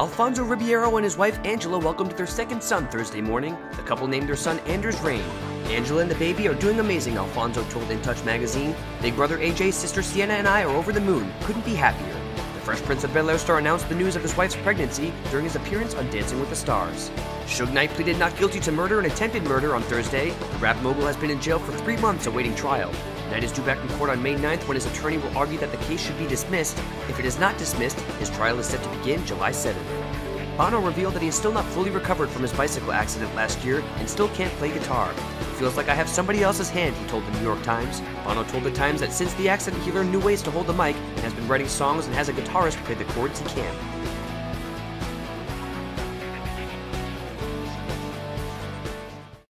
Alfonso Ribeiro and his wife Angela welcomed their second son Thursday morning. The couple named their son Anders Reyn. Angela and the baby are doing amazing, Alfonso told In Touch magazine. Big brother AJ, sister Sienna, and I are over the moon. Couldn't be happier. The Fresh Prince of Bel Air star announced the news of his wife's pregnancy during his appearance on Dancing with the Stars. Suge Knight pleaded not guilty to murder and attempted murder on Thursday. The rap mogul has been in jail for three months awaiting trial. Knight is due back in court on May 9th when his attorney will argue that the case should be dismissed. If it is not dismissed, his trial is set to begin July 7th. Bono revealed that he is still not fully recovered from his bicycle accident last year and still can't play guitar. Feels like I have somebody else's hand, he told the New York Times. Bono told the Times that since the accident, he learned new ways to hold the mic and has been writing songs and has a guitarist play the chords he can.